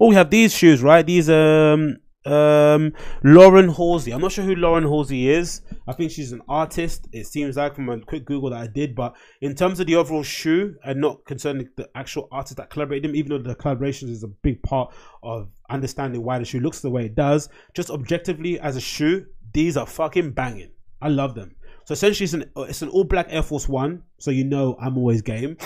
Oh, we have these shoes, right? These um um Lauren Halsey. I'm not sure who Lauren Halsey is. I think she's an artist. It seems like from a quick Google that I did. But in terms of the overall shoe, and not concerning the actual artist that collaborated them, even though the collaborations is a big part of understanding why the shoe looks the way it does. Just objectively as a shoe, these are fucking banging. I love them. So essentially, it's an it's an all black Air Force One. So you know I'm always game.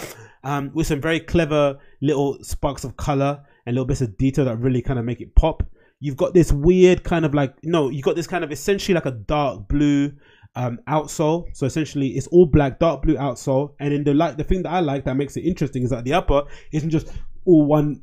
Um, with some very clever little sparks of color and little bits of detail that really kind of make it pop. You've got this weird kind of like no, you got this kind of essentially like a dark blue um outsole. So essentially it's all black, dark blue outsole. And then the like the thing that I like that makes it interesting is that the upper isn't just all one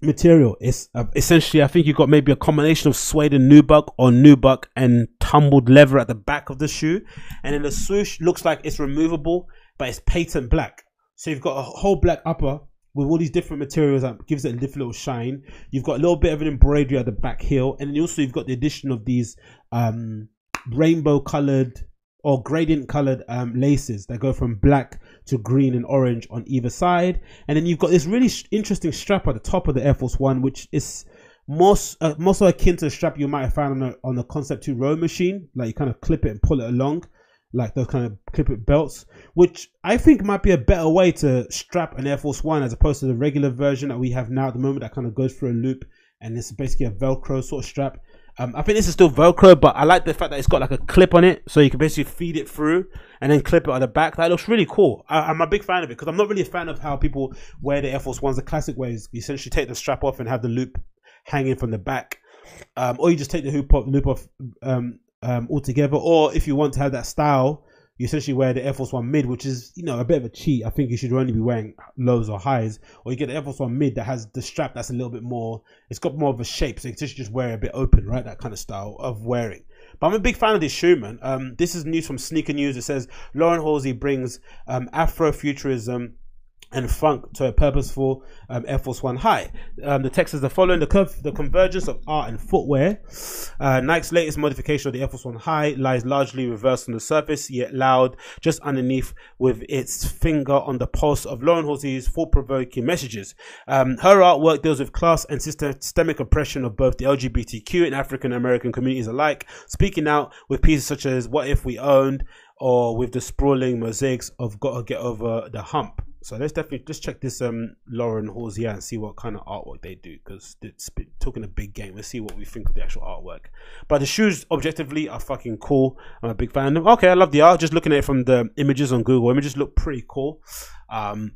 material. It's uh, essentially I think you've got maybe a combination of suede and nubuck or nubuck and tumbled leather at the back of the shoe. And then the swoosh looks like it's removable, but it's patent black. So you've got a whole black upper with all these different materials that gives it a little shine. You've got a little bit of an embroidery at the back heel, and then also you've got the addition of these um, rainbow colored or gradient colored um, laces that go from black to green and orange on either side. And then you've got this really interesting strap at the top of the Air Force One, which is most uh, more so akin to the strap you might have found on a, on the Concept 2 row machine. Like you kind of clip it and pull it along like those kind of clip it belts, which I think might be a better way to strap an Air Force One as opposed to the regular version that we have now at the moment that kind of goes through a loop and it's basically a Velcro sort of strap. Um, I think this is still Velcro, but I like the fact that it's got like a clip on it, so you can basically feed it through and then clip it on the back. That looks really cool. I, am a big fan of it because I'm not really a fan of how people wear the Air Force Ones. The classic way is you essentially take the strap off and have the loop hanging from the back, um, or you just take the hoop off, loop off um, um, altogether. Or if you want to have that style, you essentially wear the Air Force One mid, which is you know a bit of a cheat. I think you should only be wearing lows or highs, or you get the Air Force One mid that has the strap that's a little bit more. It's got more of a shape, so you can just wear a bit open, right? That kind of style of wearing. But I'm a big fan of this shoe, man. Um, this is news from Sneaker News. It says Lauren Halsey brings um, Afrofuturism and funk to a purposeful um, Air Force One high. Um, the text is the following: the, curve, the convergence of art and footwear. Uh, Nike's latest modification of the Air Force One high lies largely reversed on the surface, yet loud just underneath, with its finger on the pulse of Lauren Halsey's thought-provoking messages. Um, her artwork deals with class and systemic oppression of both the LGBTQ and African American communities alike, speaking out with pieces such as "What If We Owned." Or with the sprawling mosaics of "Gotta Get Over the Hump." So let's definitely just check this um Lauren Halsey and see what kind of artwork they do because it's talking a big game. Let's see what we think of the actual artwork. But the shoes objectively are fucking cool. I'm a big fan. Of. Okay, I love the art. Just looking at it from the images on Google, images look pretty cool. Um,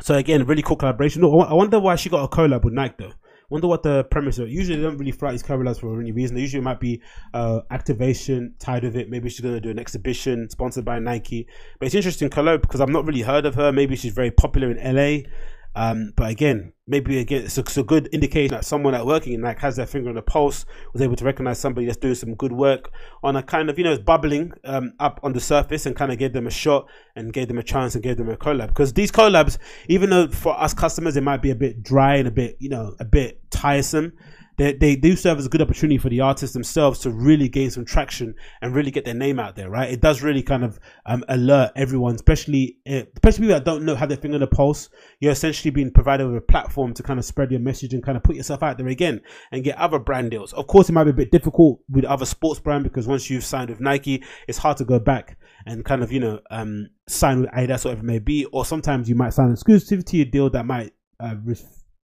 so again, really cool collaboration. I wonder why she got a collab with Nike though. Wonder what the premise is. Usually they don't really out these collabs for any reason. They Usually might be uh, activation tied with it. Maybe she's gonna do an exhibition sponsored by Nike. But it's interesting collab because I've not really heard of her. Maybe she's very popular in LA. Um, but again, maybe again, it's a, it's a, good indication that someone at working and like has their finger on the pulse, was able to recognize somebody that's doing some good work on a kind of, you know, it's bubbling um, up on the surface and kind of gave them a shot and gave them a chance and gave them a collab. Because these collabs, even though for us customers, it might be a bit dry and a bit, you know, a bit tiresome they, they do serve as a good opportunity for the artists themselves to really gain some traction and really get their name out there, right? It does really kind of um, alert everyone, especially uh, especially people that don't know have their finger on the pulse. You're essentially being provided with a platform to kind of spread your message and kind of put yourself out there again and get other brand deals. Of course, it might be a bit difficult with other sports brand because once you've signed with Nike, it's hard to go back and kind of you know um, sign with Adidas or whatever it may be. Or sometimes you might sign an exclusivity deal that might uh,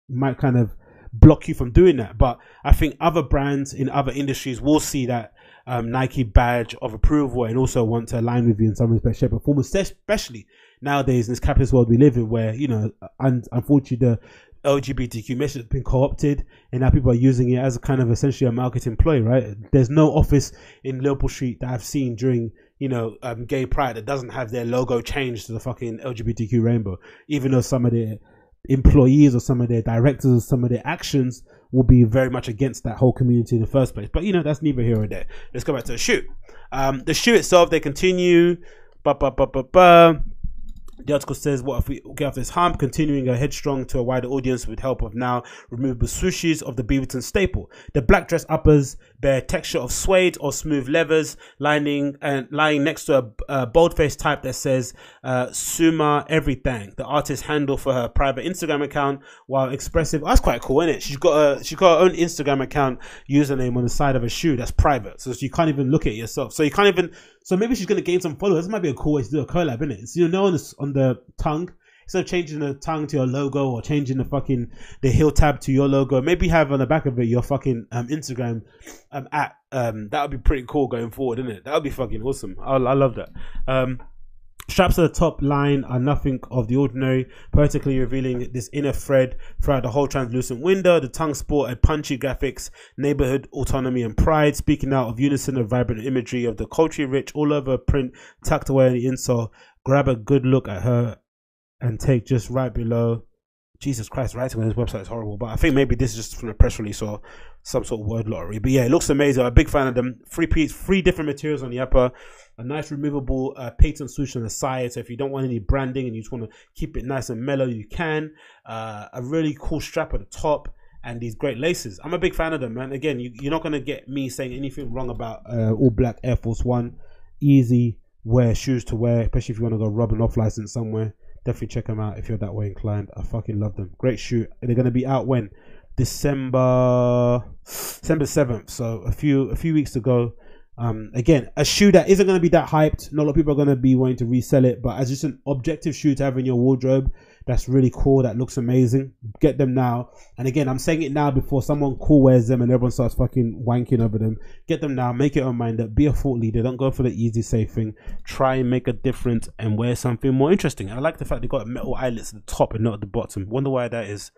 might kind of block you from doing that. But I think other brands in other industries will see that um, Nike badge of approval and also want to align with you in some respect, shape, or form, especially nowadays in this capitalist world we live in where, you know, and unfortunately the LGBTQ message has been co-opted and now people are using it as a kind of essentially a marketing ploy, right? There's no office in Liverpool Street that I've seen during, you know, um, gay pride that doesn't have their logo changed to the fucking LGBTQ rainbow, even though some of the employees or some of their directors or some of their actions will be very much against that whole community in the first place. But you know, that's neither here or there. Let's go back to the shoe. Um, the shoe itself, they continue. Ba, ba, ba, ba, ba. The article says, "What if we get off this hump? Continuing a headstrong to a wider audience with help of now removable swooshes of the Beaverton staple. The black dress uppers bear texture of suede or smooth leathers, lining and lying next to a, a boldface type that says uh, "Suma Everything." The artist handle for her private Instagram account, while expressive. Oh, that's quite cool, isn't it? She's got a she's got her own Instagram account username on the side of a shoe that's private, so you can't even look at it yourself. So you can't even so maybe she's gonna gain some followers. This might be a cool way to do a collab, isn't it? So you know on the, on the tongue, instead of changing the tongue to your logo or changing the fucking the heel tab to your logo, maybe have on the back of it your fucking um, Instagram um at um that would be pretty cool going forward, isn't it? That would be fucking awesome. I, I love that. Um Straps at the top line are nothing of the ordinary, poetically revealing this inner thread throughout the whole translucent window. The tongue sport a punchy graphics, neighborhood autonomy and pride, speaking out of unison of vibrant imagery of the culture rich all over print tucked away in the insole. Grab a good look at her and take just right below. Jesus Christ, writing on his website is horrible, but I think maybe this is just from a press release or some sort of word lottery. But yeah, it looks amazing. I'm a big fan of them. Three piece, three different materials on the upper, a nice removable uh, patent swoosh on the side. So if you don't want any branding and you just want to keep it nice and mellow, you can. Uh, a really cool strap at the top and these great laces. I'm a big fan of them, man. Again, you, are not to get me saying anything wrong about uh, all black Air Force One. Easy wear shoes to wear, especially if you want to go rubbing off license somewhere. Definitely check them out if you're that way inclined. I fucking love them. Great shoe. They're to be out when December December seventh. So a few a few weeks to go. Um, again, a shoe that isn't going to be that hyped. Not a lot of people are going to be wanting to resell it, but as just an objective shoe to have in your wardrobe, that's really cool. That looks amazing. Get them now. And again, I'm saying it now before someone cool wears them and everyone starts fucking wanking over them. Get them now. Make it your mind. Be a thought leader. Don't go for the easy, safe thing. Try and make a difference and wear something more interesting. And I like the fact they got metal eyelets at the top and not at the bottom. Wonder why that is.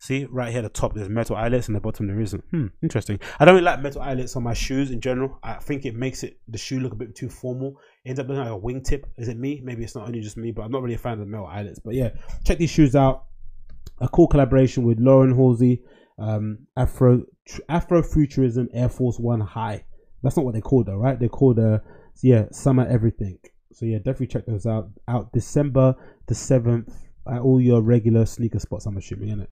See, right here at the top, there's metal eyelets, and the bottom there isn't. Hmm, interesting. I don't really like metal eyelets on my shoes in general. I think it makes it the shoe look a bit too formal. It ends up looking like a wingtip. Is it me? Maybe it's not only just me, but I'm not really a fan of the metal eyelets. But yeah, check these shoes out. A cool collaboration with Lauren Halsey, um, Afro Afrofuturism Air Force One High. That's not what they called though, right? They called uh yeah, Summer Everything. So yeah, definitely check those out. Out December the seventh at all your regular sneaker spots. I'm assuming, in it.